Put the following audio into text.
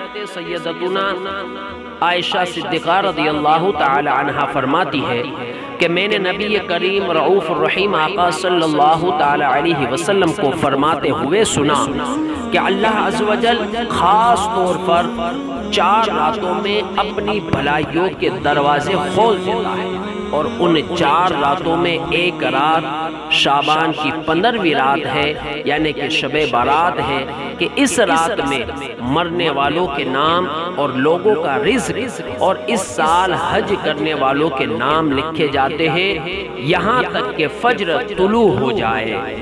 سیدتنا عائشہ صدقہ رضی اللہ تعالی عنہ فرماتی ہے کہ میں نے نبی کریم رعوف الرحیم آقا صلی اللہ تعالی علیہ وسلم کو فرماتے ہوئے سنا کہ اللہ عز و جل خاص طور پر چار راتوں میں اپنی بھلائیوں کے دروازے کھول دیتا ہے اور ان چار راتوں میں ایک رات شابان کی پندرہویں رات ہے یعنی کہ شب بارات ہے کہ اس رات میں مرنے والوں کے نام اور لوگوں کا رزق اور اس سال حج کرنے والوں کے نام لکھے جاتے ہیں۔ یہاں تک کہ فجر طلوع ہو جائے۔